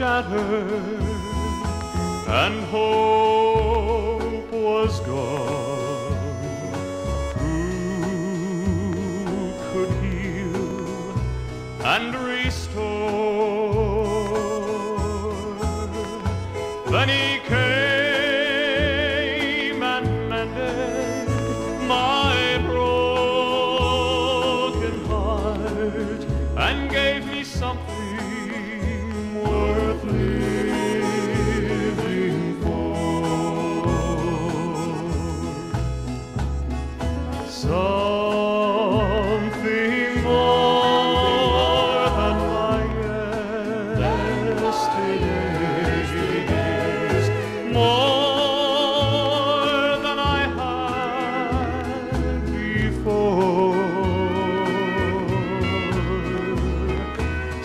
mattered, and hope was gone. Who could heal and restore? Then he came and mended my broken heart and gave me something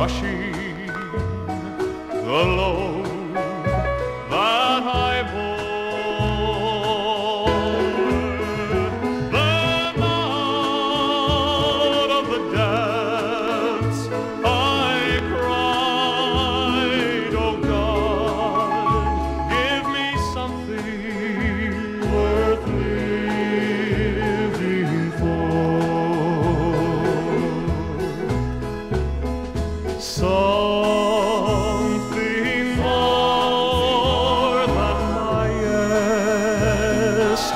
crushing the load Something more than my yesterdays,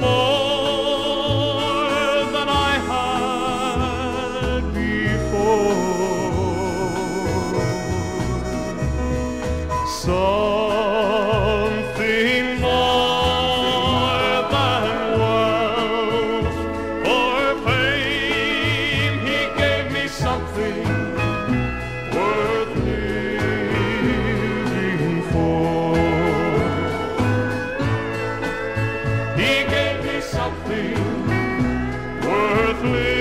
more than I had before. So He gave me something worth living.